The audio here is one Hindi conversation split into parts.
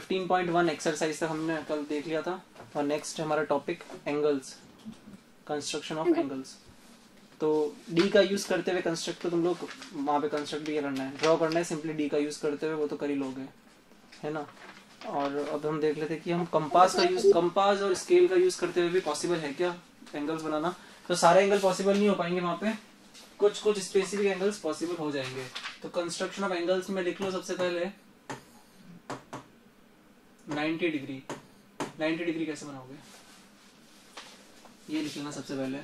15.1 एक्सरसाइज तक हमने कल देख लिया था। और नेक्स्ट हमारा topic angles construction of angles तो डी का यूज़ करते हुए कंस्ट्रक्ट तो तुम लोग वहाँ पे कंस्ट्रक्ट भी करना है। ड्रॉ करना है सिंपली डी का यूज़ करते हुए वो तो कर ही लोगे। है ना? और अब हम देख लेते हैं कि हम कंपास का यूज़ कंपास और स्केल का यूज़ करते हुए भी पॉसिबल है क्या एंगल्स बनाना? तो सारे एंगल पॉसिबल नहीं हो पाएँगे वहाँ पे। कुछ कुछ स्पेसिफिक एंगल्स पॉसिबल हो जाएँगे। तो कंस्ट्रक्शन ऑफ़ एंगल्स में लिख लो सबसे पहले। 90 डिग्री। 90 डिग्री कैसे बनाओगे? ये लिख लेना सबसे पहले।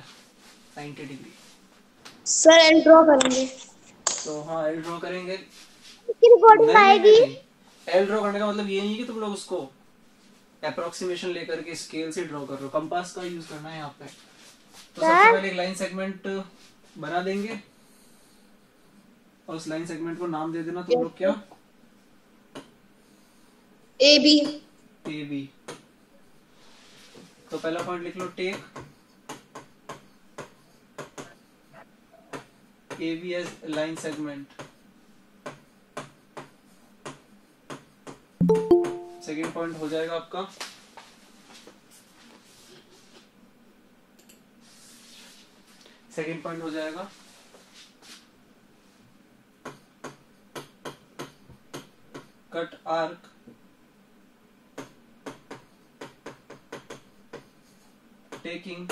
90 डिग्री। सर एल ड्रॉ करेंगे। तो हाँ एल ड्रॉ करेंगे। रिकॉर्डिंग आएगी एल ड्रॉ करने का मतलब ये नहीं कि तुम लोग उसको अप्रोक्सीमेशन लेकर के स्केल से ड्रॉ कर रहे हो। कंपास का यूज़ करना है यहाँ पे। तो सबसे पहले एक लाइन सेगमेंट बना देंगे। और उस लाइन सेगमेंट को नाम दे देना तुम लोग क्या? ए बी ए बी तो पहला पॉइंट लिख लो take A B as line segment second point हो जाएगा आपका. सेकेंड पॉइंट हो जाएगा. Cut arc taking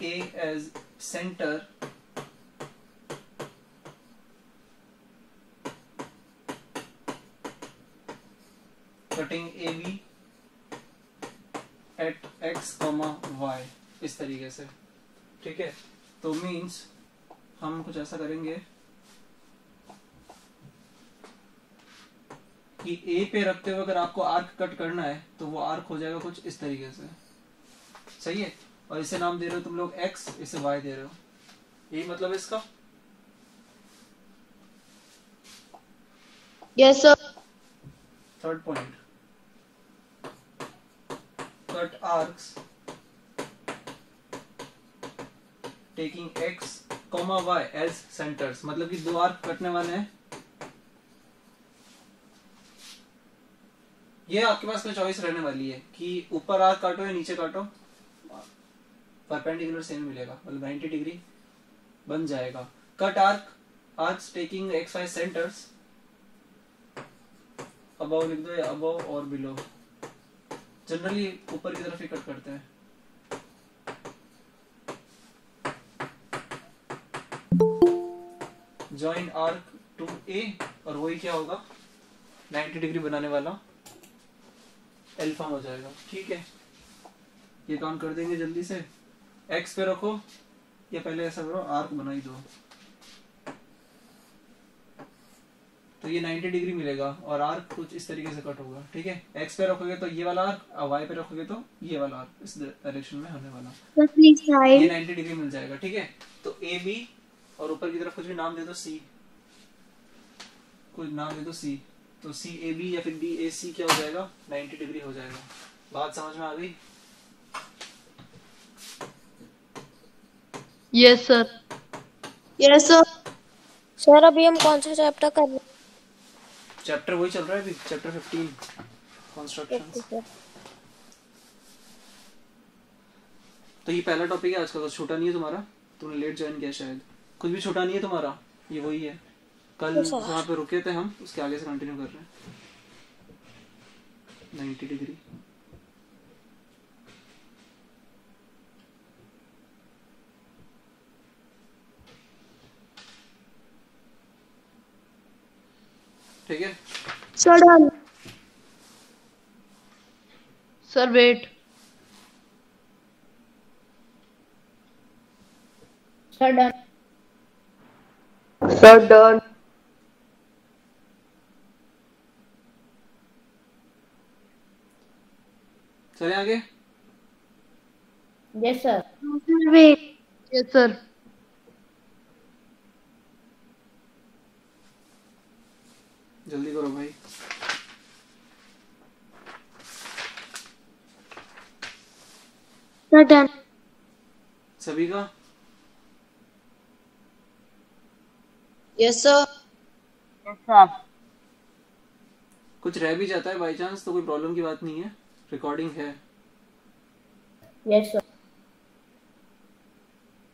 A as center cutting AB at x y, इस तरीके से, ठीक है? तो मीन्स हम कुछ ऐसा करेंगे कि ए पे रखते हुए अगर आपको आर्क कट करना है तो वो आर्क हो जाएगा कुछ इस तरीके से। सही है? और इसे नाम दे रहे हो तुम लोग x इसे y दे रहे हो। यही मतलब है इसका? Yes sir third point cut arcs taking x comma y as centres मतलब कि दो आर्क कटने वाले हैं। ये आपके पास कोई चॉइस रहने वाली है कि ऊपर आर्क काटो या नीचे काटो। परपेंडिकुलर सेम मिलेगा मतलब 90 डिग्री बन जाएगा। Cut arc arcs taking X Y centres above लिख दो या अबव और बिलो जनरली ऊपर की तरफ़ ही कट करते हैं। जॉइन आर्क टू ए और वही क्या होगा? 90 डिग्री बनाने वाला एल्फा हो जाएगा। ठीक है। ये काम कर देंगे जल्दी से। एक्स पे रखो या पहले ऐसा करो आर्क बनाई दो। तो ये 90 डिग्री मिलेगा और आर्क कुछ इस तरीके से कट होगा ठीक है? एक्स पे रखोगे तो ये वाला आर्क और वाई पे रखोगे तो ये वाला आर्क इस डायरेक्शन में होने वाला। ये साइड 90 डिग्री मिल जाएगा ठीक है? तो ए बी और ऊपर की तरफ़ कुछ भी नाम दे दो सी कुछ नाम दे दो सी तो सी ए बी या फिर डी ए सी क्या हो जाएगा? 90 डिग्री हो जाएगा। बात समझ में आ गई? Yes sir yes sir sir अभी हम कौन सा चैप्टर कर रहे हैं? चैप्टर वही चल रहा है अभी चैप्टर 15 कंस्ट्रक्शंस तो ये पहला टॉपिक है आज का तो छोटा नहीं है तुम्हारा? तुमने लेट ज्वाइन किया शायद। कुछ भी छोटा नहीं है तुम्हारा ये वही है। कल अच्छा। जहाँ पे रुके थे हम उसके आगे से कंटिन्यू कर रहे हैं। 90 डिग्री ठीक है? Sir done sir wait. Sir done sir done चले आगे? Yes sir sir wait yes sir जल्दी करो भाई। डन सभी का? यस सर यस सर कुछ रह भी जाता है बाई चांस तो कोई प्रॉब्लम की बात नहीं है। रिकॉर्डिंग है। यस सर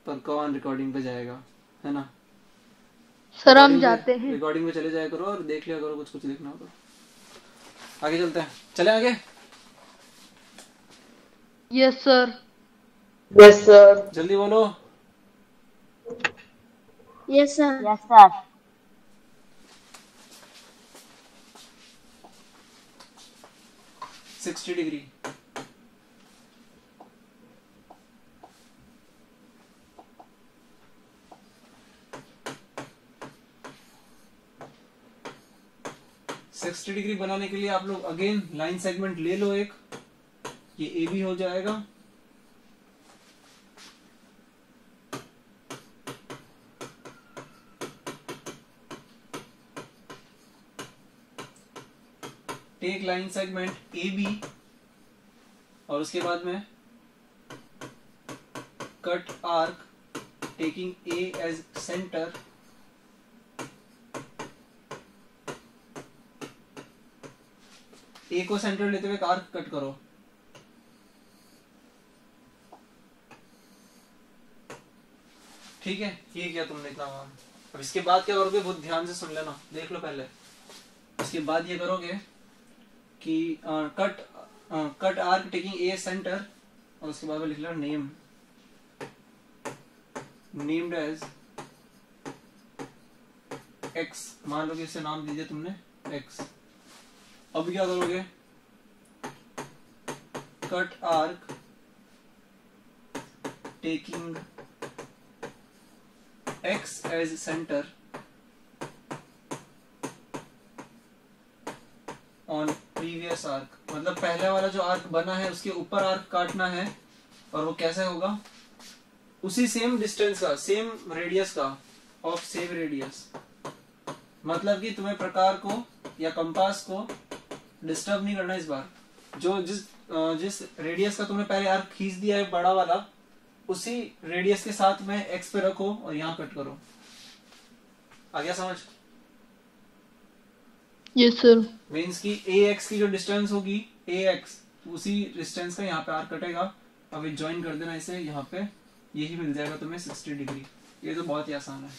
पर कौन रिकॉर्डिंग पे जाएगा? है ना? सर हम रिकॉर्डिंग जाते हैं। रिकॉर्डिंग में चले जाया करो और देख लिया करो कुछ कुछ लिखना हो तो। आगे चलते हैं। चले आगे। यस सर यस सर जल्दी बोलो। Yes sir yes sir sixty degree. Sixty degree बनाने के लिए आप लोग अगेन लाइन सेगमेंट ले लो एक। ये ए बी हो जाएगा। Take line segment A B और उसके बाद में cut arc taking A as centre A को सेंटर लेते हुए एक आर्क कट करो। ठीक है? ये किया तुमने इतना काम। अब इसके बाद क्या करोगे? बहुत ध्यान से सुन लेना। देख लो पहले। इसके बाद ये करोगे कि आ, cut uh, cut arc taking A centre और उसके बाद में लिख लो नेम नेम्ड एज एक्स मान लो कि इसे नाम दीजिए तुमने एक्स अब क्या करोगे? Cut arc taking X as centre on previous arc मतलब पहले वाला जो आर्क बना है, उसके ऊपर आर्क काटना है, और वो कैसे होगा? उसी सेम डिस्टेंस का सेम रेडियस का ऑफ़ सेम रेडियस मतलब कि तुम्हें प्रकार को या कंपास को डिस्टर्ब नहीं करना इस बार। जो जिस जिस रेडियस का तुमने पहले आर्क खींच दिया है बड़ा वाला उसी रेडियस के साथ में एक्स पे रखो और यहाँ कट करो। आ गया समझ? यस सर मीन्स की ए एक्स की जो डिस्टेंस होगी ए एक्स उसी डिस्टेंस का यहाँ पे आर कटेगा। अब ये ज्वाइन कर देना इसे यहाँ पे यही मिल जाएगा तुम्हें 60 डिग्री ये तो बहुत ही आसान है।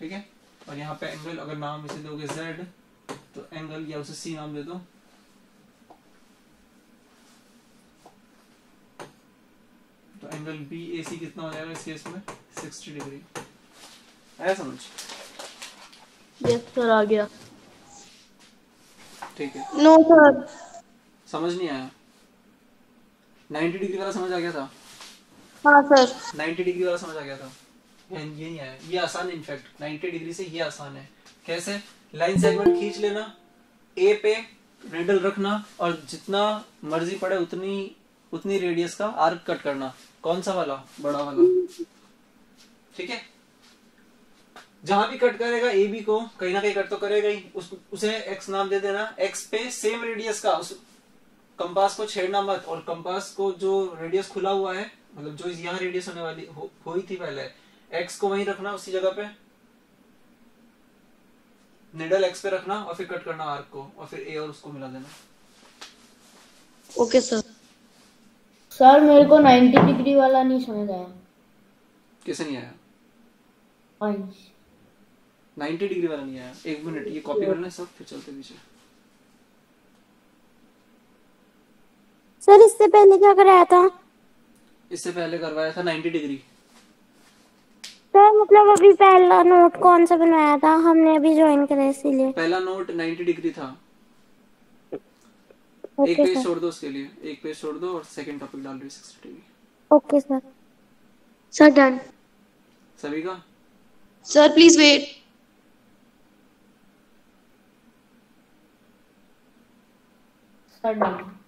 ठीक है? और यहाँ पे एंगल अगर नाम इसे दोगे z तो एंगल या उसे c नाम दे दो। तो एंगल बी ए सी कितना हो जाएगा इस केस में? 60 डिग्री आया समझ? यस सर आ गया। ठीक है। नो सर समझ नहीं आया। 90 डिग्री वाला समझ आ गया था? हाँ सर 90 डिग्री वाला समझ आ गया था। ये ये आया ये आसान है इनफैक्ट 90 डिग्री से ये आसान है। कैसे? लाइन सेगमेंट खींच लेना ए पे निडल रखना और जितना मर्ज़ी पड़े उतनी उतनी रेडियस का आर्क कट करना। कौन सा वाला? बड़ा वाला। ठीक है? जहाँ भी कट करेगा ए बी को कहीं ना कहीं कट तो करेगा ही। उस, उसे एक्स नाम दे देना। एक्स पे सेम रेडियस का उस कंपास को छेड़ना मत और कंपास को जो रेडियस खुला हुआ है मतलब जो यहाँ रेडियस होने वाली हो, हुई थी पहले एक्स को वहीं रखना उसी जगह पे। निडल एक्स पे रखना और फिर कट करना आर्क को और फिर ए और उसको मिला देना। ओके सर सर मेरे को 90 डिग्री वाला नहीं समझ आया। कैसे नहीं आया? पॉइंट 90 डिग्री वाला नहीं आया। एक मिनट ये कॉपी करना है सब फिर चलते पीछे। सर इससे पहले क्या कराया था? इससे पहले करवाया था 90 डिग्री सर मतलब अभी पहला नोट कौन सा बनवाया था? हमने अभी ज्वाइन करा इसीलिए। पहला नोट 90 डिग्री था। एक पेज छोड़ दो उसके लिए। एक पेज छोड़ दो और सेकंड टॉपिक डाल दो 60 degree okay sir sir done सभी का? Sir please wait sir done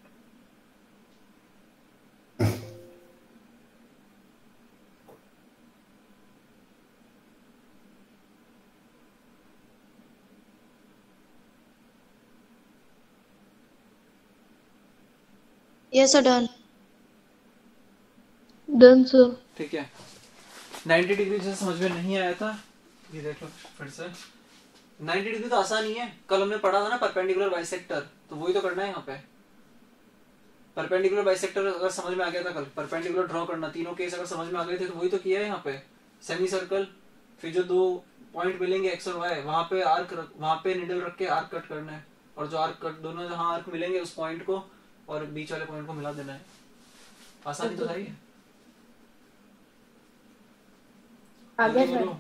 yes sir done done sir ठीक है। 90 डिग्री से समझ में नहीं आया था। ये देख लो फिर से। 90 डिग्री तो आसान ही है। कल हमने पढ़ा था ना परपेंडिकुलर बाइसेक्टर तो वही तो करना है यहाँ पे। परपेंडिकुलर बाइसेक्टर अगर समझ में आ गया था कल परपेंडिकुलर ड्रॉ करना तीनों केस अगर समझ में आ गए थे तो वही तो किया है यहाँ पे। सेमी सर्कल फिर जो दो पॉइंट मिलेंगे एक्स और वाई वहाँ पे आर्क वहाँ पे निडल रख के आर्क कट करना है। और जो आर्क कट दोनों जहाँ आर्क मिलेंगे उस पॉइंट को और बीच वाले पॉइंट को मिला देना है। आसानी तो था है आगे बोलो।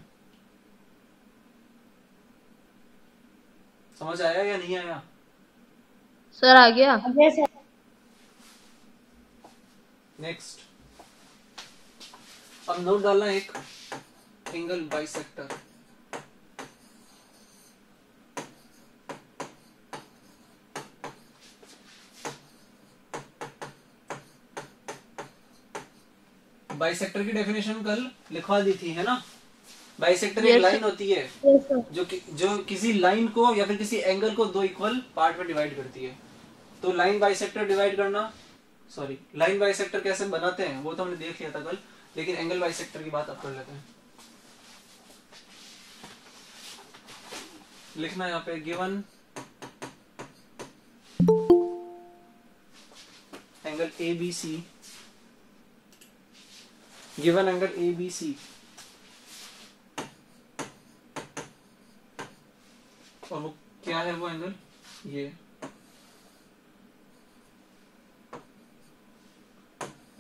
समझ आया या नहीं आया? सर आ गया। नेक्स्ट अब नोट डालना एक एंगल बाइसेक्टर बाइसेक्टर की डेफिनेशन कल लिखवा दी थी है ना? बाइसेक्टर एक लाइन होती है सर जो कि, जो किसी लाइन को या फिर किसी एंगल को दो इक्वल पार्ट में डिवाइड करती है। तो लाइन बाइसेक्टर डिवाइड करना सॉरी लाइन बाइसेक्टर कैसे बनाते हैं वो तो हमने देख लिया था कल लेकिन एंगल बाइसेक्टर की बात अब कर लेते हैं। लिखना यहाँ पे given angle A B C given angle A B C और वो क्या है वो एंगल ये।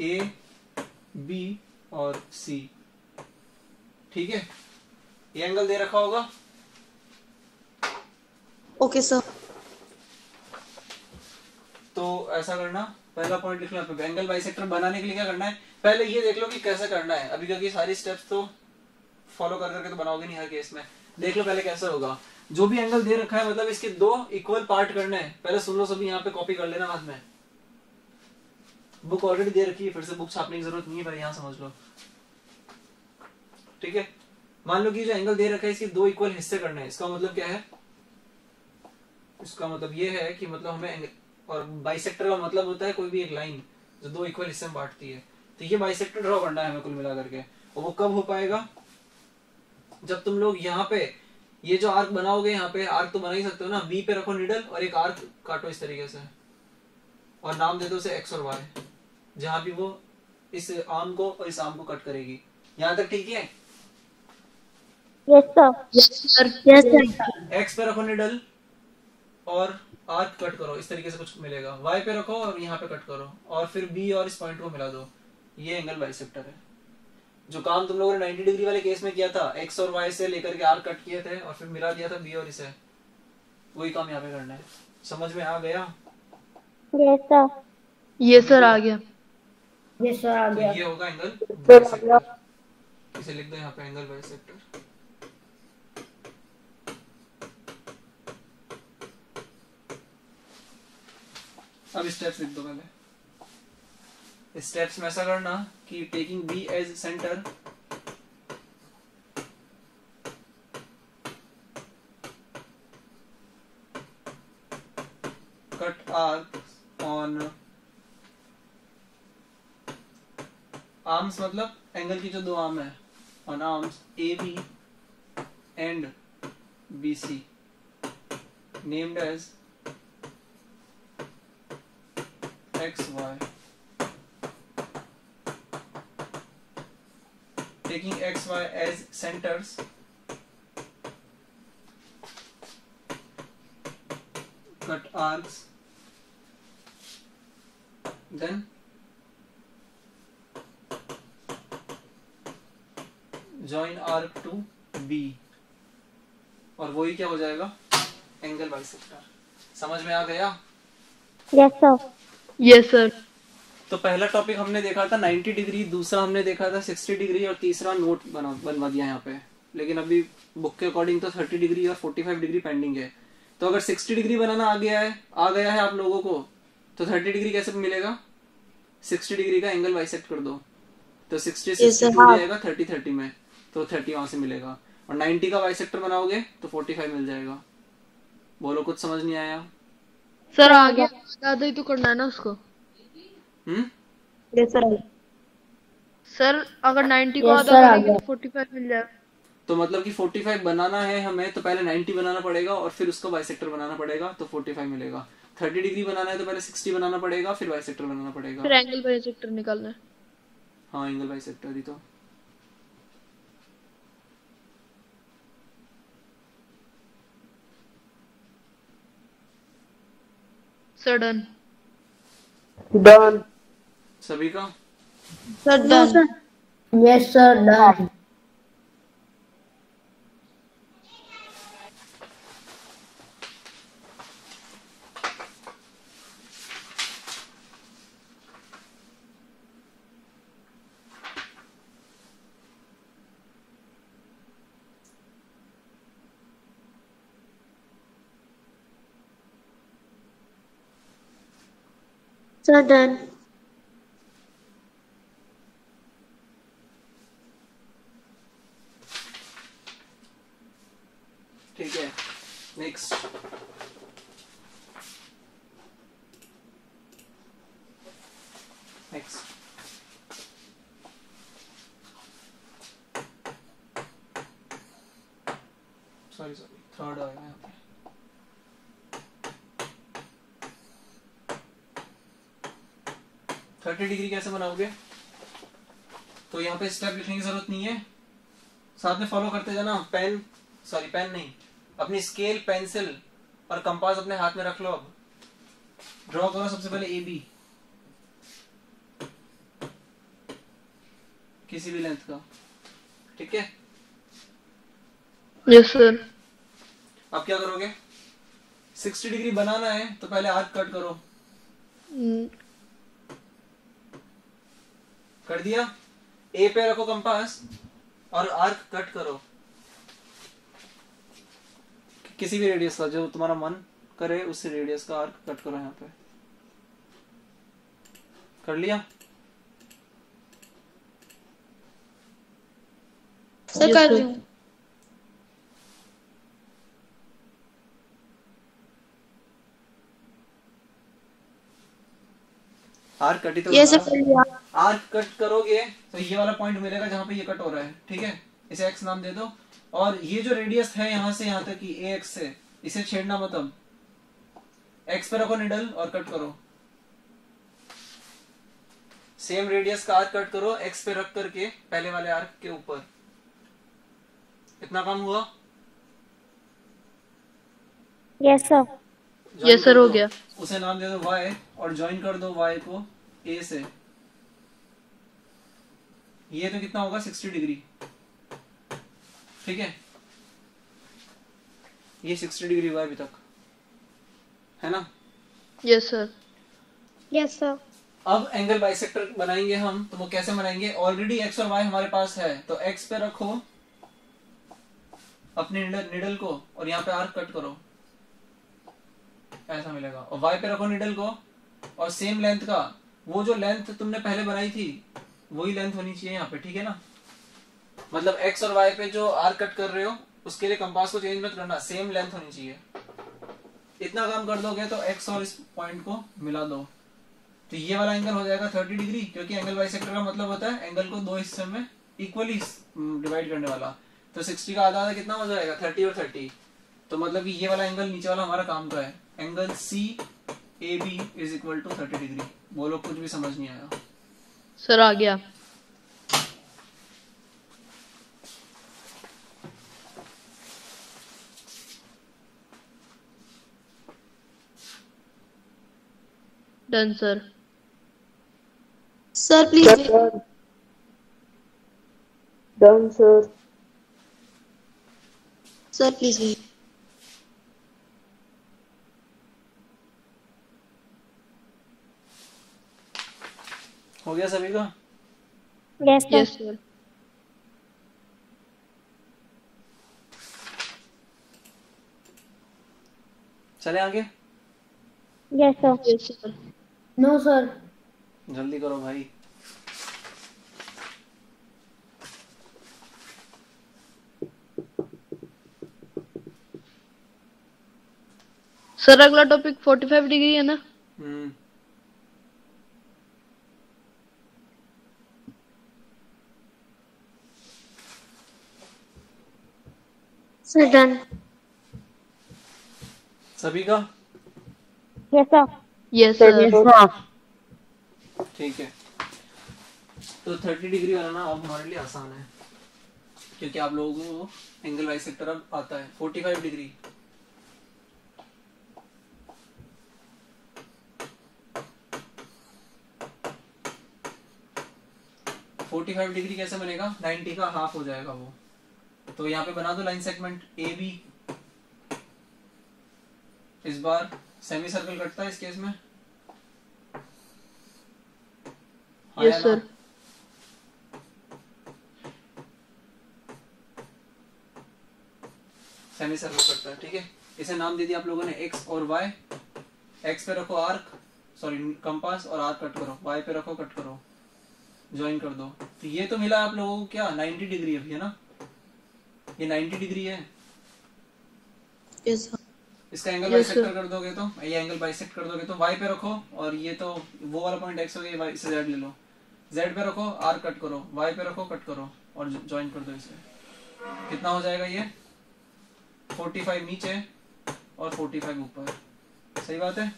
ए बी और सी ठीक है? ये एंगल दे रखा होगा? ओके okay, सर तो ऐसा करना पहला पॉइंट लिखना एंगल बाइसेक्टर बनाने के लिए क्या करना है? पहले ये देख लो कि कैसे करना है। अभी क्योंकि सारी स्टेप्स तो फॉलो कर करके तो बनाओगे नहीं हर केस में। देख लो पहले कैसे होगा। जो भी एंगल दे रखा है मतलब इसके दो इक्वल पार्ट करने हैं। पहले सुन लो सभी, यहाँ पे कॉपी कर लेना बाद में। बुक ऑलरेडी दे रखी है, फिर से बुक छापने की ज़रूरत नहीं है पहले यहाँ समझ लो। ठीक है? मान लो कि जो एंगल दे रखा है, इसके दो इक्वल हिस्से करने हैं। इसका मतलब क्या है? इसका मतलब ये है कि मतलब हमें और बाइसेक्टर का मतलब होता है कोई भी एक लाइन जो दो इक्वल हिस्से में बांटती है। तो ये बाइसेक्टर ड्रॉ करना है हमें कुल मिला करके और वो कब हो पाएगा? जब तुम लोग यहाँ पे ये जो आर्क बनाओगे यहाँ पे आर्क तो बना ही सकते हो ना। बी पे रखो निडल और एक आर्क काटो इस तरीके से। और नाम दे दो उसे एक्स और वाई जहाँ भी वो इस आर्म को और इस आर्म को कट करेगी। यहाँ तक ठीक है? Yes sir yes sir X पे रखो निडल और आर्क कट करो। इस तरीके से कुछ मिलेगा। वाई पे रखो और यहाँ पे कट करो। और फिर बी और इस पॉइंट को मिला दो। ये एंगल बाइसेक्टर है। जो काम तुम लोगों ने 90 डिग्री वाले केस में किया था एक्स और वाई से लेकर के आर कट किए थे और फिर मिला दिया था बी और इसे। वही काम यहाँ पे करना है। समझ में आ गया? यस सर ये सर आ गया। यस सर आ गया। तो ये होगा एंगल बाइसेक्टर इसे लिख दो यहाँ पे एंगल बाइसेक्टर अब स्टेप्स लिख दो पहले। स्टेप्स में ऐसा करना कि taking B as centre cut arc on arms मतलब एंगल की जो दो आर्म है on arms A B and B C named as X Y taking x y as centers cut arcs then join arc to B और वही क्या हो जाएगा एंगल बाइसेक्टर समझ में आ गया यस सर यस सर तो पहला टॉपिक हमने देखा था 90 डिग्री दूसरा हमने देखा था 60 डिग्री और तीसरा नोट बना बनवा दिया यहाँ पे। लेकिन अभी बुक के अकॉर्डिंग तो 30 डिग्री और 45 डिग्री पेंडिंग है। तो अगर 60 डिग्री बनाना आ गया है आ गया है आप लोगों को तो 30 डिग्री कैसे मिलेगा? 60 डिग्री का एंगल बाइसेक्ट कर दो। तो 60 Yes, 60 जाएगा 30 30 में तो 30 वहाँ से मिलेगा। और 90 का बाइसेक्टर बनाओगे तो 45 मिल जाएगा। बोलो कुछ समझ नहीं आया? सर आ गया। ही तो करना है ना उसको। हम्म? यस सर सर अगर 90 को आधा करेंगे तो 45 मिल जाएगा। तो मतलब कि 45 बनाना है हमें तो पहले 90 बनाना पड़ेगा और फिर उसको बाइसेक्टर बनाना पड़ेगा तो 45 मिलेगा। 30 डिग्री बनाना है तो पहले 60 बनाना पड़ेगा फिर बाइसेक्टर बनाना पड़ेगा। फिर एंगल बाइसेक्टर निकालना है। हाँ एंगल बाइसेक्टर ही तो। सर डन डन सभी का? Sir done yes sir done sir done ठीक है next next sorry sorry third आएगा यहाँ पे थर्टी डिग्री कैसे बनाओगे? तो यहाँ पे स्टेप लिखने की ज़रूरत नहीं है। साथ में फॉलो करते जाना पेन सॉरी पेन नहीं। अपनी स्केल पेंसिल और कंपास अपने हाथ में रख लो अब। ड्रॉ करो सबसे पहले ए बी किसी भी लेंथ का। ठीक है? यस सर अब क्या करोगे? 60 डिग्री बनाना है तो पहले आर्क कट करो। कर दिया। ए पे रखो कंपास और आर्क कट करो। किसी भी रेडियस का जो तुम्हारा मन करे उस रेडियस का आर्क कट करो यहाँ पे। कर लिया? सर कर रही हूँ। आर्क कट तो ये सर कर लिया। आर्क कट करोगे तो ये वाला पॉइंट मिलेगा जहाँ पे ये कट हो रहा है ठीक है? इसे एक्स नाम दे दो। और ये जो रेडियस है यहाँ से यहाँ तक की ए एक्स से इसे छेड़ना मत अब एक्स पे रखो निडल और कट करो। सेम रेडियस का आर्क कट करो एक्स पे रख करके पहले वाले आर्क के ऊपर। इतना काम हुआ? यस सर sir, कर हो गया। उसे नाम दे दो वाई और ज्वाइन कर दो वाई को ए से। ये तो कितना होगा? 60 डिग्री। ठीक है? ये 60 डिग्री हुआ अभी तक। है ना? यस सर यस सर अब एंगल बाइसेक्टर बनाएँगे हम तो वो कैसे बनाएँगे? ऑलरेडी एक्स और वाई हमारे पास है तो एक्स पे रखो अपने निडल निडल को और यहाँ पे आर्क कट करो। ऐसा मिलेगा। और वाई पे रखो निडल को और सेम लेंथ का वो जो लेंथ तुमने पहले बनाई थी वही लेंथ होनी चाहिए यहाँ पे, ठीक है ना? मतलब एक्स और वाई पे जो आर कट कर रहे हो, उसके लिए कंपास को चेंज मत करना सेम लेंथ होनी चाहिए। इतना काम कर दोगे तो x और इस पॉइंट को मिला दो। तो ये वाला एंगल हो जाएगा 30 डिग्री क्योंकि एंगल बाइसेक्टर का मतलब होता है एंगल को दो हिस्से में इक्वली डिवाइड करने वाला। तो 60 का आधा आधा कितना हो जाएगा? 30 और 30 तो मतलब ये वाला एंगल नीचे वाला हमारा काम का है। Angle C A B is equal to thirty degree बोलो कुछ भी समझ नहीं आया। सर आ गया। Done sir sir please done sir sir please हो गया सभी का यस सर यस सर चले आगे yes sir yes sir no sir जल्दी करो भाई सर अगला टॉपिक 45 डिग्री है ना? हम्म Sir, done. सभी का यस सर यस सर ठीक है। तो 30 डिग्री वाला ना अब हमारे लिए आसान है। क्योंकि आप लोगों को एंगल बाइसेक्टर अब आता है। 45 डिग्री फोर्टी फाइव डिग्री कैसे बनेगा? 90 का हाफ़ हो जाएगा वो। तो यहाँ पे बना दो लाइन सेगमेंट ए बी इस बार सेमी सर्कल कटता है इस केस में। सर सेमी सर्कल कटता है ठीक है? इसे नाम दे दिया आप लोगों ने एक्स और वाई एक्स पे रखो आर्क सॉरी कंपास और आर्क कट करो। वाई पे रखो कट करो। ज्वाइन कर दो। तो ये तो मिला आप लोगों को क्या? 90 डिग्री अभी है ना? ये 90 डिग्री है। Yes, इसका एंगल Yes, बाइसेक्टर कर दोगे तो ये एंगल बाइसेक्ट कर दोगे तो वाई पे रखो और ये तो वो वाला पॉइंट एक्स हो गया इसे जेड ले लो। जेड पे रखो आर कट करो। वाई पे रखो कट करो और ज्वाइन कर दो इसे। कितना हो जाएगा ये? 45 नीचे और 45 ऊपर। सही बात है?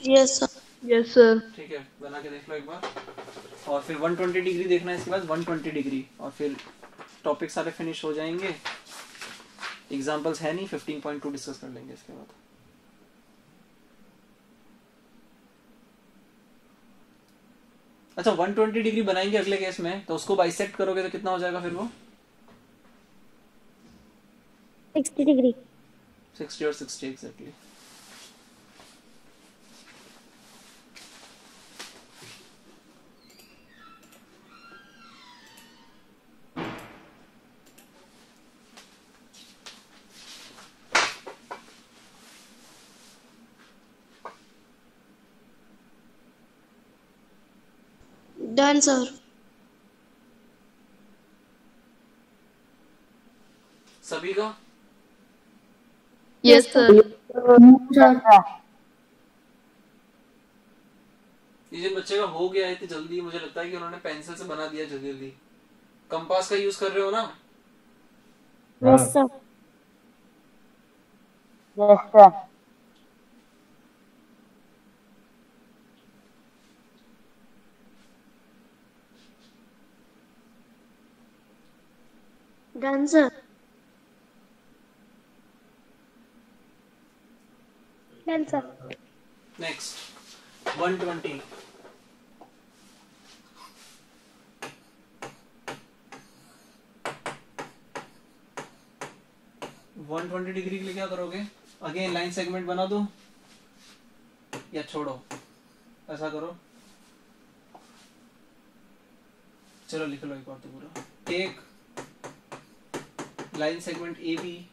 Yes, sir. यस सर ठीक है बना के देख लो एक बार। और फिर 120 डिग्री देखना है इसके बाद 120 डिग्री। और फिर टॉपिक सारे फिनिश हो जाएँगे। एग्जांपल्स है नहीं 15.2 डिस्कस कर लेंगे इसके बाद। अच्छा 120 डिग्री बनाएँगे अगले केस में तो उसको बाइसेक्ट करोगे तो कितना हो जाएगा फिर वो? सिक्सटी डिग्री 60 और 60 एग्जैक्टली Done, sir. सभी का? यस सर ये जिन बच्चे का हो गया है इतनी जल्दी मुझे लगता है कि उन्होंने पेंसिल से बना दिया जल्दी जल्दी कंपास का यूज़ कर रहे हो ना? Yes sir yes sir Done, sir. Done sir next 120 120 degree के लिए क्या करोगे? अगेन लाइन सेगमेंट बना दो। या छोड़ो। ऐसा करो। चलो लिख लो एक बार तो पूरा। Take line segment A B.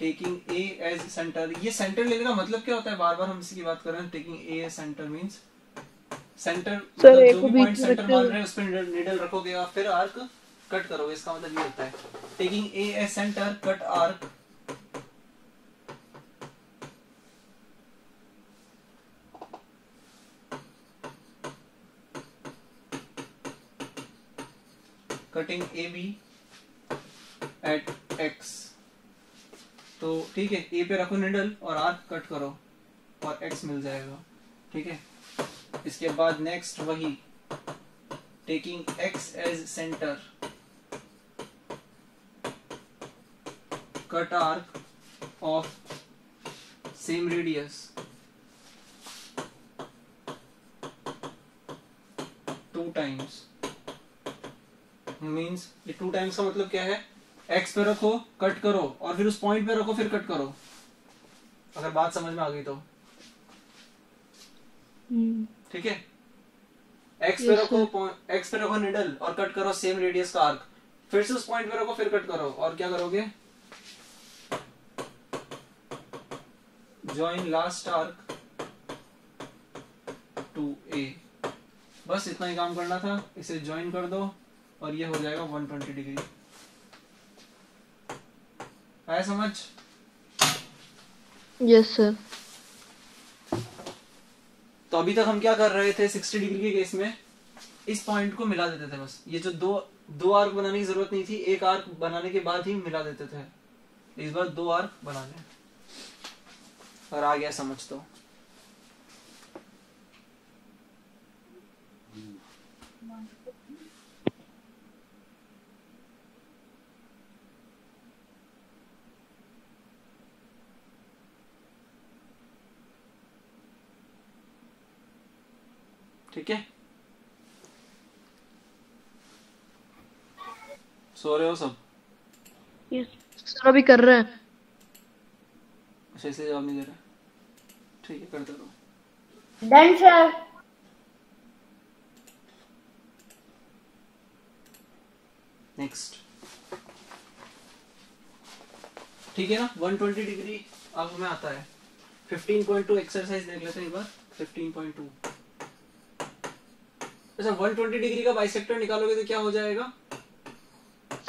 Taking A as centre ये सेंटर लेने का मतलब क्या होता है? बार बार हम इसकी बात कर रहे हैं taking A as centre means centre मतलब जो भी पॉइंट सेंटर मान रहे हैं उस पर निडल रखोगे और फिर आर्क कट करोगे इसका मतलब ये होता है। Taking A as centre cut arc cutting A B at X तो ठीक है ए पे रखो निडल और आर्क कट करो और एक्स मिल जाएगा। ठीक है? इसके बाद नेक्स्ट वही taking X as centre cut arc of same radius two times means ये टू टाइम्स का मतलब क्या है? एक्स पे रखो कट करो और फिर उस पॉइंट पे रखो फिर कट करो। अगर बात समझ में आ गई तो। ठीक है? एक्स पे रखो एक्स पे रखो निडल और कट करो सेम रेडियस का आर्क फिर से उस पॉइंट पे रखो फिर कट करो। और क्या करोगे? Join last arc to A बस इतना ही काम करना था। इसे ज्वाइन कर दो। और ये हो जाएगा 120 डिग्री आया समझ? यस सर तो अभी तक हम क्या कर रहे थे? 60 डिग्री के केस में इस पॉइंट को मिला देते थे बस। ये जो दो दो आर्क बनाने की ज़रूरत नहीं थी एक आर्क बनाने के बाद ही मिला देते थे। इस बार दो आर्क बनाने और आ गया समझ तो। ठीक है? सो रहे हो सब? यस सर अभी कर रहे हैं। अच्छा इसलिए जवाब नहीं दे रहे। ठीक है करते रहो। डन सर नेक्स्ट ठीक है ना? 120 डिग्री अब हमें आता है। 15.2 एक्सरसाइज देख लेते हैं एक बार। 15.2 अच्छा 120 डिग्री का बाइसेक्टर निकालोगे तो क्या हो जाएगा?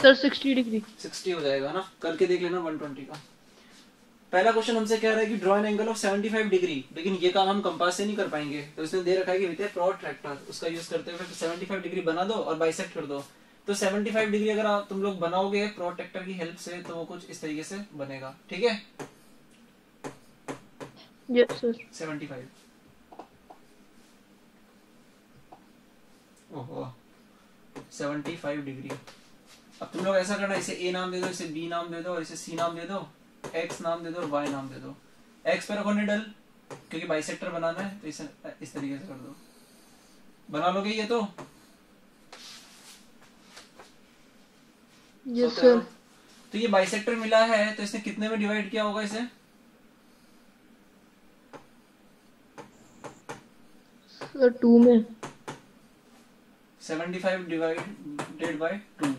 सर सिक्सटी डिग्री 60 हो जाएगा ना? करके देख लेना 120 का। पहला क्वेश्चन हमसे कह रहा है कि draw an angle of 75 degree लेकिन ये काम हम कंपास से नहीं कर पाएँगे। तो इसने दे रखा है कि विद प्रोट्रैक्टर उसका यूज़ करते हुए 75 डिग्री बना दो और बाइसेक्ट कर दो। तो 75 डिग्री अगर आप तुम लोग बनाओगे प्रोट्रैक्टर की हेल्प से तो वो कुछ इस तरीके से बनेगा। ठीक है? यस सर 75 ओहो। 75 डिग्री। अब तुम लोग ऐसा करना इसे ए नाम दे दो इसे बी नाम दे दो और इसे सी नाम दे दो एक्स नाम दे दो और वाई नाम दे दो। एक्स पे रखो निडल क्योंकि बाइसेक्टर बनाना है तो इसे इस तरीके से कर दो। बना लोगे ये तो? सोते हो? तो ये बाइसेक्टर मिला है तो इसने कितने में डिवाइड किया होगा इसे? टू में। 75 डिवाइडेड बाय 2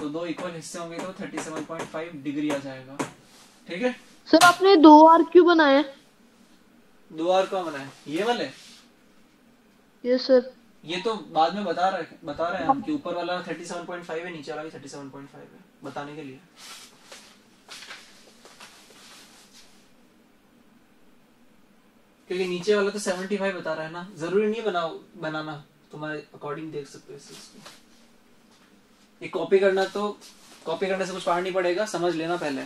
तो दो इक्वल हिस्से होंगे तो 37.5 डिग्री आ जाएगा। ठीक है? सर आपने दो आर क्यों बनाए? दो आर का बना ये वाले? Yes sir. ये तो बाद में बता रहे बता रहे हैं हम कि ऊपर वाला 37.5 है नीचे वाला भी 37.5 है बताने के लिए। क्योंकि नीचे वाला तो 75 बता रहा है ना ज़रूरी नहीं बनाओ बनाना। तुम्हारे अकॉर्डिंग देख सकते हो इस चीज़ को। ये कॉपी करना तो कॉपी करने से कुछ पढ़ नहीं पड़ेगा, समझ लेना पहले।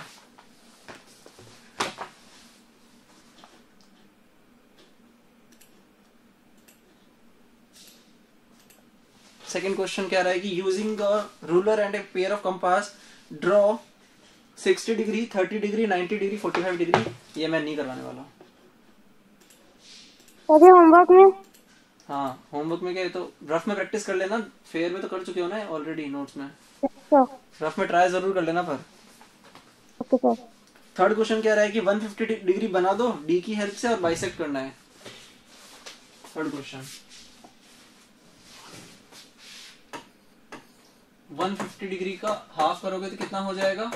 सेकंड क्वेश्चन क्या रहा है कि using a ruler and a pair of compass draw 60 degree 30 degree 90 degree 45 degree ये मैं नहीं करवाने वाला। अरे होमवर्क में। हाँ होमवर्क में क्या है तो रफ में प्रैक्टिस कर लेना फेयर में तो कर चुके हो ना ऑलरेडी नोट्स में। अच्छा। रफ में ट्राई ज़रूर कर लेना पर। थर्ड क्वेश्चन क्या रहा है कि 150 डिग्री बना दो डी की हेल्प से और बाइसेक्ट करना है। थर्ड क्वेश्चन 150 डिग्री का हाफ़ करोगे तो कितना हो जाएगा?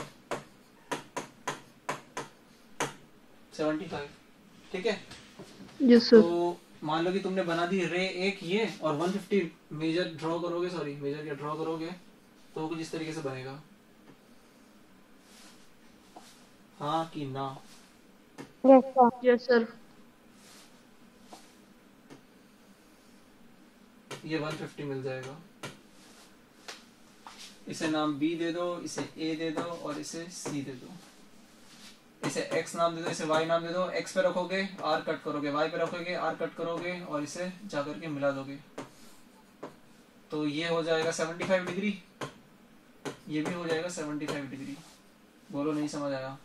75 ठीक है? यस सर तो मान लो कि तुमने बना दी रे एक ये और 150 मेजर ड्रॉ करोगे सॉरी मेजर क्या ड्रॉ करोगे तो कुछ इस तरीके से बनेगा? हाँ कि ना? यस सर यस सर ये 150 मिल जाएगा। इसे नाम बी दे दो इसे ए दे दो और इसे सी दे दो। इसे X नाम दे दो इसे Y नाम दे दो X पे रखोगे R कट करोगे Y पे रखोगे R कट करोगे और इसे जाकर के मिला दोगे। तो ये हो जाएगा 75 डिग्री। ये भी हो जाएगा 75 डिग्री। बोलो नहीं समझ आया।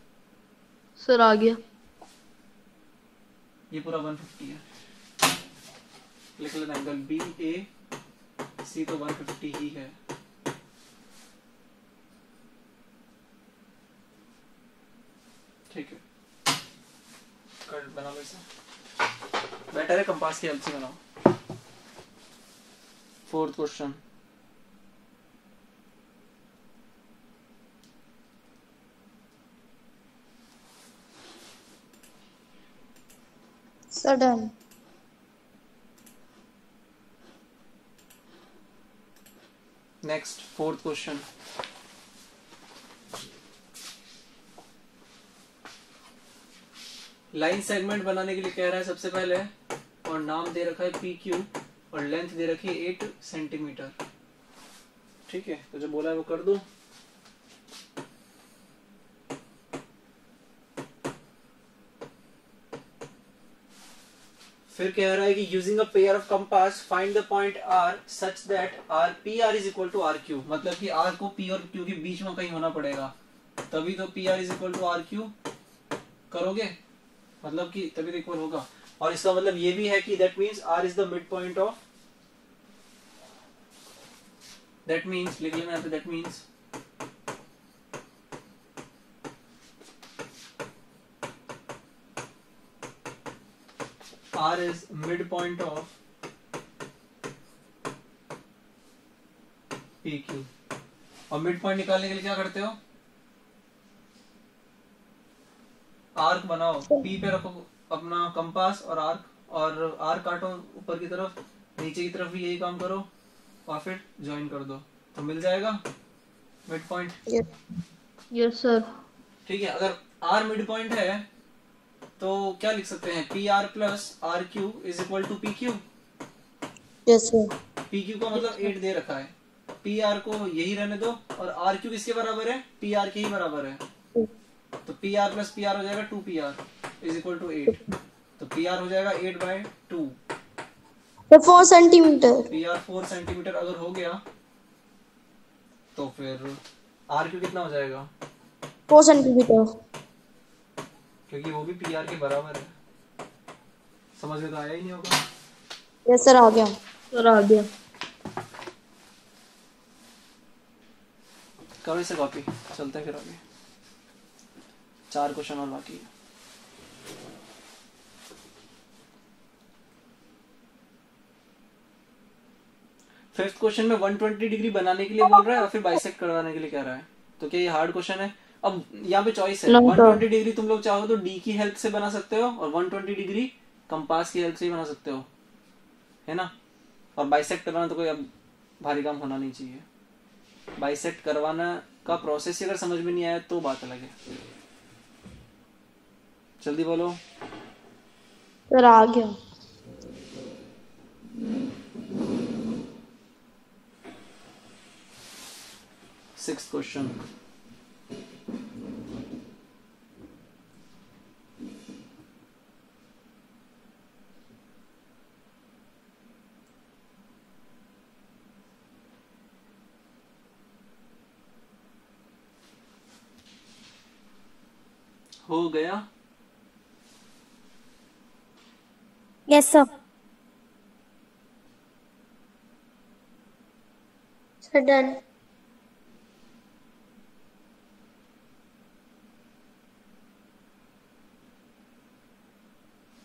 सर आ गया। ये पूरा 150 है। लिख लेना एंगल बी ए सी तो 150 ही है। ठीक है। कर बना लो इसे। बेटर है कंपास की हेल्प से बनाओ। Fourth question Sudden. Next fourth question line segment बनाने के लिए कह रहा है सबसे पहले, और नाम दे रखा है पी क्यू और लेंथ दे रखी है एट सेंटीमीटर ठीक है तो जो बोला है वो कर दो। फिर कह रहा है कि using a pair of compass find the point R such that R P R is equal to R Q मतलब कि आर को पी और क्यू के बीच में कहीं होना पड़ेगा। तभी तो P R is equal to R Q करोगे? मतलब कि तभी तो इक्वल होगा। और इसका मतलब ये भी है कि that means R is the mid point of that means लिख लेना that means R is midpoint of PQ और मिड पॉइंट निकालने के लिए क्या करते हो? आर्क बनाओ। पी पे रखो अपना कंपास और आर्क और आर्क काटो ऊपर की तरफ़ नीचे की तरफ़ भी यही काम करो और फिर ज्वाइन कर दो। तो मिल जाएगा? मिड पॉइंट यस सर ठीक है अगर आर मिड पॉइंट है तो क्या लिख सकते हैं? P R plus R Q is equal to P Q yes sir P Q का मतलब एट दे रखा है। पी आर को यही रहने दो और आर क्यू किसके बराबर है? पी आर के ही बराबर है। तो P R plus P R हो जाएगा two P R is equal to eight तो पी आर हो जाएगा एट बाय टू तो four centimetre P R four centimetre अगर हो गया तो फिर आर क्यू कितना हो जाएगा? फोर सेंटीमीटर क्योंकि वो भी पी आर के बराबर है। समझ में तो आया ही नहीं होगा। यस सर आ गया। सर आ गया। करो इसे कॉपी चलते हैं फिर आगे। चार क्वेश्चन और बाकी है। फिफ्थ क्वेश्चन में 120 डिग्री बनाने के लिए बोल रहा है और फिर बाइसेक्ट करवाने के लिए कह रहा है? तो क्या ये हार्ड क्वेश्चन है? अब यहाँ पे चॉइस है। sir. 120 डिग्री तुम लोग चाहो तो डी की हेल्प से बना सकते हो और 120 डिग्री कंपास की हेल्प से ही बना सकते हो। है ना? और बाइसेक्ट करवाना तो कोई अब भारी काम होना नहीं चाहिए। बाइसेक्ट करवाना का प्रोसेस ही अगर समझ में नहीं आया तो बात अलग है। जल्दी बोलो। सर आ गया। सिक्स क्वेश्चन हो गया। यस सर डन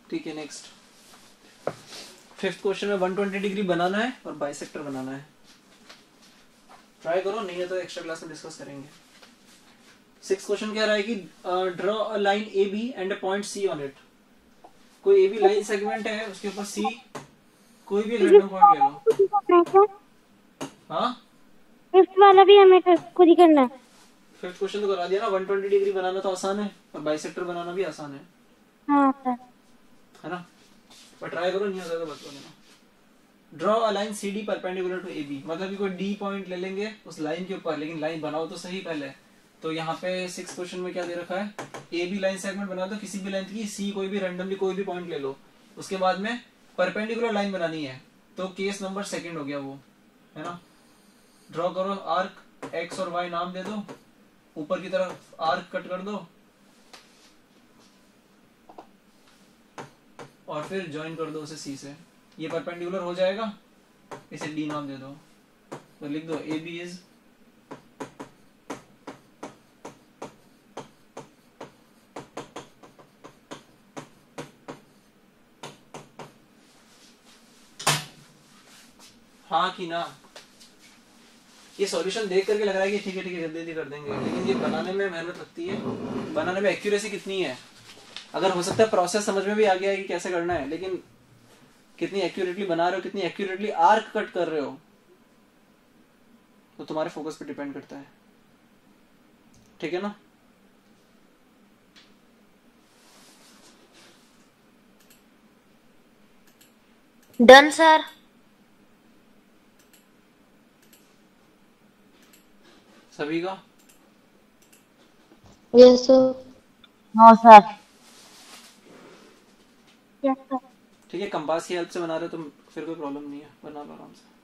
ठीक है नेक्स्ट फिफ्थ क्वेश्चन में 120 डिग्री बनाना है और बाइसेक्टर बनाना है। ट्राई करो नहीं है तो एक्स्ट्रा क्लास में डिस्कस करेंगे। सिक्स क्वेश्चन कह रहा है कि draw a line A B and a point C on it कोई ए बी लाइन सेगमेंट है उसके ऊपर सी कोई भी रैंडम पॉइंट ले। लो हाँ फिफ्थ वाला भी हमें खुद ही करना है। फिफ्थ क्वेश्चन तो करा दिया ना 120 डिग्री बनाना तो आसान है और बाइसेक्टर बनाना भी आसान है। हाँ। सर है ना? पर ट्राई करो नहीं हो जाएगा बता देना draw a line C D perpendicular to A B मतलब कि कोई डी पॉइंट ले लेंगे उस लाइन के ऊपर लेकिन लाइन बनाओ तो सही पहले। तो यहाँ पे सिक्स क्वेश्चन में क्या दे रखा है? ए बी लाइन सेगमेंट बना दो, किसी भी लेंथ की सी कोई भी रेंडमली कोई भी पॉइंट ले लो। उसके बाद में परपेंडिकुलर लाइन बनानी है। तो केस नंबर सेकंड हो गया वो, है ना? ड्रॉ करो आर्क एक्स और वाई नाम दे दो। ऊपर की तरफ़ आर्क कट कर दो। और फिर ज्वाइन कर दो उसे सी से। ये परपेंडिकुलर हो जाएगा। इसे डी नाम दे दो। तो लिख दो ए बी इज़ हाँ कि ना। ये सॉल्यूशन देख करके लग रहा है कि ठीक है ठीक है, जल्दी जल्दी कर देंगे। लेकिन ये बनाने में मेहनत लगती है। बनाने में एक्यूरेसी कितनी है? अगर हो सकता है प्रोसेस समझ में भी आ गया है कि कैसे करना है, लेकिन कितनी एक्यूरेटली बना रहे हो, कितनी एक्यूरेटली आर्क कट कर रहे हो तो तुम्हारे फोकस पर डिपेंड करता है। ठीक है ना? डन सर सभी का? Yes sir no sir yes sir ठीक है कंपास की हेल्प से बना रहे हो तो फिर कोई प्रॉब्लम नहीं है। बना लो आराम से।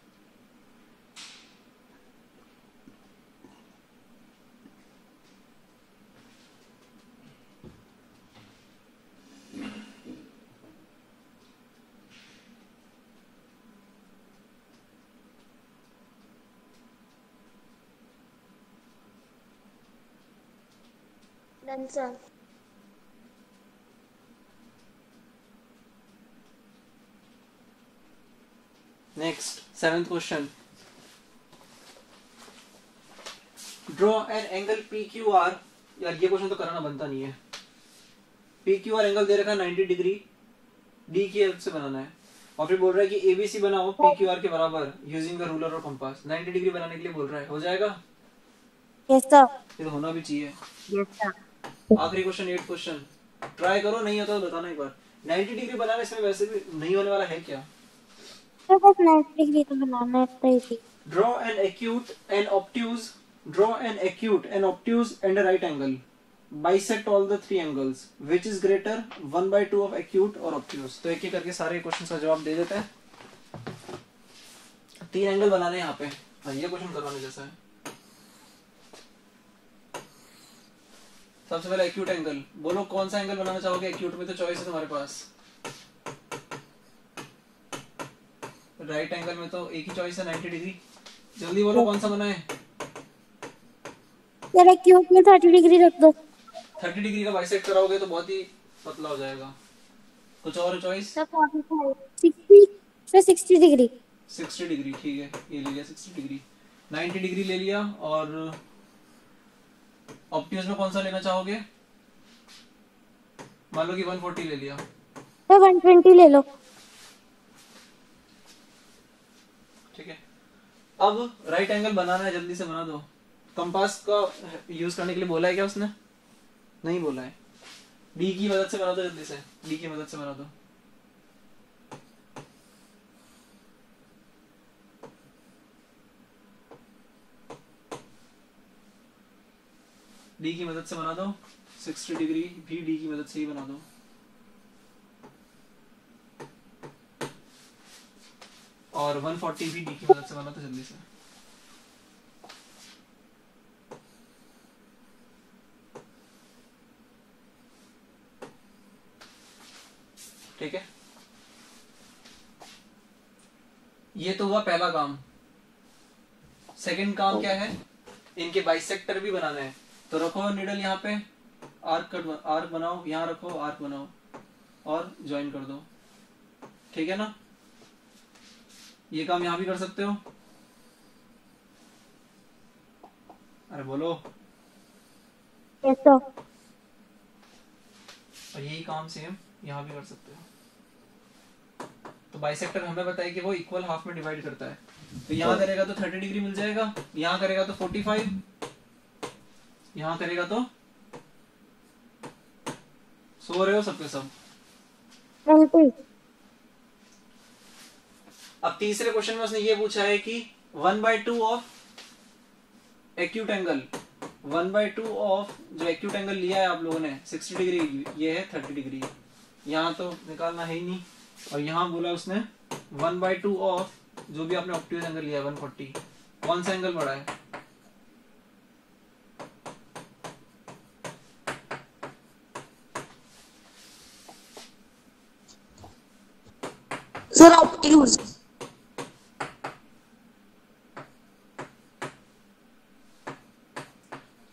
Done sir next seventh question draw an angle P Q R यार ये क्वेश्चन तो कराना बनता नहीं है. पी क्यू आर एंगल दे रखा है 90 डिग्री डी की हेल्प से बनाना है. और फिर बोल रहा है कि एबीसी बनाओ पी क्यू आर के बराबर यूजिंग द रूलर और कंपास 90 डिग्री बनाने के लिए बोल रहा है. हो जाएगा? यस सर ये तो होना भी चाहिए. यस सर आखिरी क्वेश्चन एट क्वेश्चन ट्राई करो नहीं होता तो बताना एक बार। 90 डिग्री बनाना इसमें वैसे भी नहीं होने वाला है क्या? सर बस 90 डिग्री तो बनाना है तो easy. Bisect all the three angles. Which is greater, one by two of acute or obtuse? तो एक एक करके सारे का जवाब दे देते हैं। तीन एंगल बनाने यहाँ पे। हाँ ये क्वेश्चन करवाने जैसा है। सबसे पहले एक्यूट एंगल बोलो कौन सा एंगल बनाना चाहोगे? एक्यूट में तो चॉइस है तुम्हारे पास. राइट right एंगल में तो एक ही चॉइस है 90 डिग्री जल्दी बोलो कौन सा बनाए? सर एक क्यूब में 30 डिग्री रख दो. 30 डिग्री का बाइसेक्ट कराओगे तो बहुत ही पतला हो जाएगा. कुछ और चॉइस सर 45 60 60 डिग्री 60 डिग्री ठीक है. ये ले लिया 60 डिग्री 90 डिग्री ले लिया और ऑप्टियस में कौन सा लेना चाहोगे? मान लो कि 140 ले लिया। सर 120 ले लो। ठीक है। अब राइट एंगल बनाना है जल्दी से बना दो। कंपास का यूज़ करने के लिए बोला है क्या उसने? नहीं बोला है। डी की मदद से बना दो जल्दी से। डी की मदद से बना दो। डी की मदद से बना दो। 60 डिग्री भी डी की मदद से ही बना दो। और 140 भी डी की मदद से बना दो जल्दी से। ठीक है? ये तो हुआ पहला काम। सेकंड काम क्या है? इनके बाइसेक्टर भी बनाने हैं। तो रखो निडल यहाँ पे आर्क कट आर्क बनाओ यहाँ रखो आर्क बनाओ और ज्वाइन कर दो। ठीक है ना? ये काम यहाँ भी कर सकते हो। अरे बोलो। और यही काम सेम यहाँ भी कर सकते हो। तो बाइसेक्टर हमें बताया कि वो इक्वल हाफ़ में डिवाइड करता है। तो यहाँ करेगा तो 30 डिग्री मिल जाएगा यहाँ करेगा तो 45 यहाँ करेगा तो? सो रहे हो सबके सब? अब तीसरे क्वेश्चन में उसने ये पूछा है कि one by two of acute angle one by two of जो एक्यूट एंगल लिया है आप लोगों ने 60 डिग्री ये है 30 डिग्री यहाँ तो निकालना है ही नहीं। और यहाँ बोला उसने वन बाय टू ऑफ़ जो भी आपने ऑप्टिव एंगल लिया है 140 कौन सा एंगल बड़ा है? ऑप्टिक्यूज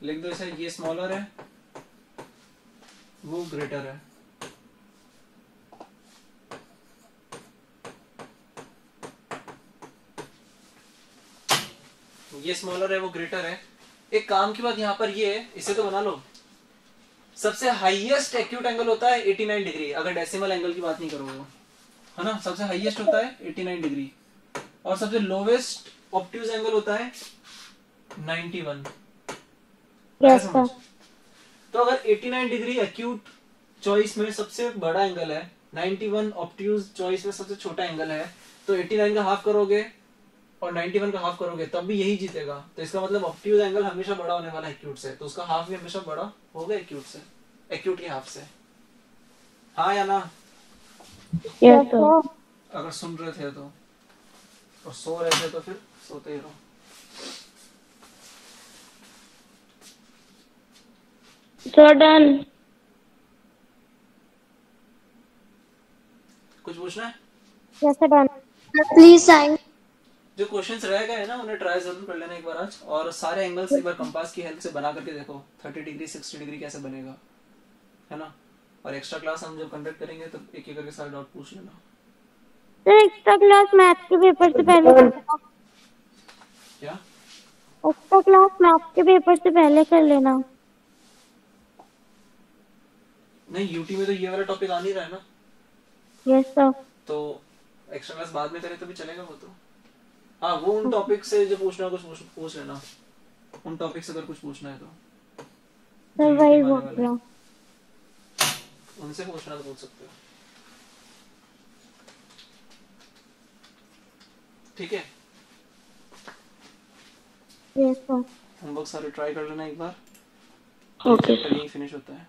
लिख दो इसे, ये स्मॉलर है, वो ग्रेटर है। ये स्मॉलर है, वो ग्रेटर है। एक काम की बात यहाँ पर ये है, इसे तो बना लो। सबसे हाईएस्ट एक्यूट एंगल होता है 89 डिग्री अगर डेसिमल एंगल की बात नहीं करोगे। है ना? सबसे हाईएस्ट होता है 89 डिग्री और सबसे लोवेस्ट ऑप्टिव एंगल होता है 91 यस समझ? तो अगर 89 डिग्री एक्यूट चॉइस में सबसे बड़ा एंगल है 91 ऑप्ट्यूज चॉइस में सबसे छोटा एंगल है तो 89 का हाफ़ करोगे और 91 का हाफ़ करोगे तब भी यही जीतेगा। तो इसका मतलब ऑप्ट्यूज एंगल हमेशा बड़ा होने वाला है एक्यूट से। तो उसका हाफ़ भी हमेशा बड़ा होगा एक्यूट से एक्यूट के हाफ़ से। हाँ या ना? यस सर अगर सुन रहे थे तो। और सो रहे थे तो फिर सोते ही रहो। सर डन कुछ पूछना है? यस सर डन प्लीज़ साइन जो क्वेश्चंस रह गए ना उन्हें ट्राई ज़रूर कर लेना एक बार आज। और सारे एंगल्स एक बार कंपास की हेल्प से बना करके देखो। 30 डिग्री 60 डिग्री कैसे बनेगा? है ना? और एक्स्ट्रा क्लास हम जब कंडक्ट करेंगे तो एक एक करके सारे डाउट पूछ लेना। सर एक्स्ट्रा क्लास मैथ के पेपर से पहले कर लेना। क्या? एक्स्ट्रा क्लास मैथ के पेपर से पहले कर लेना। नहीं यूटी में तो ये वाला टॉपिक आ नहीं रहा है ना? यस सर तो एक्स्ट्रा क्लास बाद में करें तो भी चलेगा वो तो। हाँ वो उन टॉपिक से जो पूछना कुछ पूछ, पूछ लेना। उन टॉपिक से अगर कुछ पूछना है तो। सर वही बोल रहा हूँ। उनसे पूछना तो पूछ सकते हो। ठीक है? सर होमवर्क सारे ट्राई कर लेना एक बार। ओके okay, फिनिश होता है।